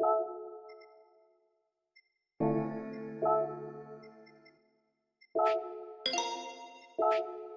Thank you.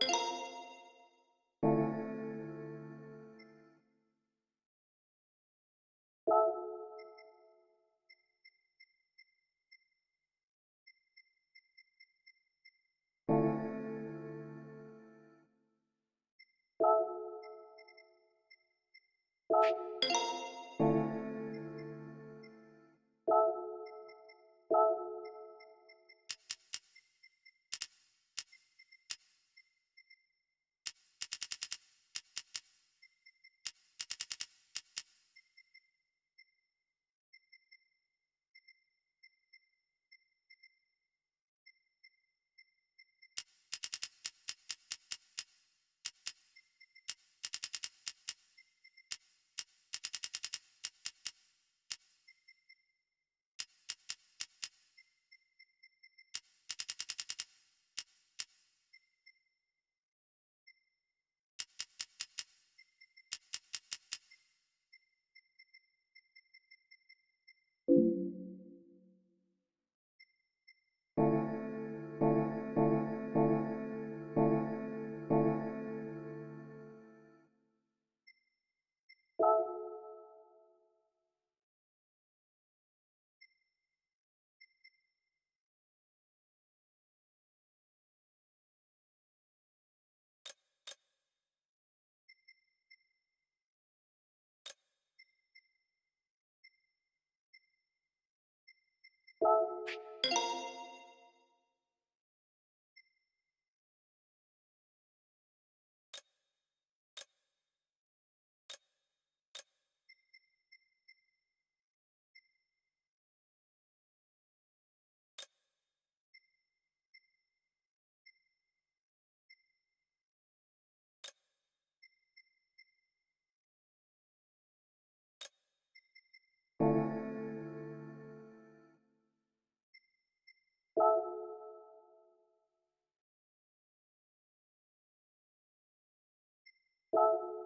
you you